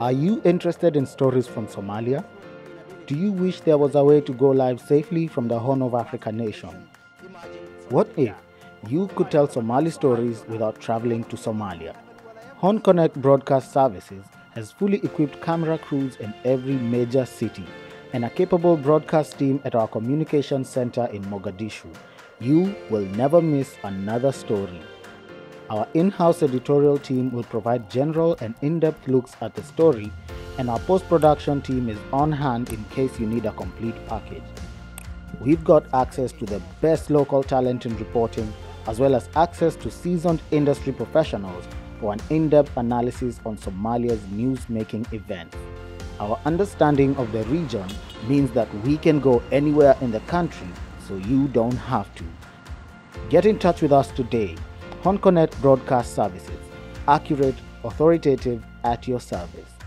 Are you interested in stories from Somalia? Do you wish there was a way to go live safely from the Horn of Africa nation? What if you could tell Somali stories without traveling to Somalia? Horn Connect Broadcast Services has fully equipped camera crews in every major city and a capable broadcast team at our communication center in Mogadishu. You will never miss another story. Our in house editorial team will provide general and in depth looks at the story, and our post production team is on hand in case you need a complete package. We've got access to the best local talent in reporting, as well as access to seasoned industry professionals for an in depth analysis on Somalia's news making events. Our understanding of the region means that we can go anywhere in the country so you don't have to. Get in touch with us today. Horn Connect Broadcast Services. Accurate, authoritative, at your service.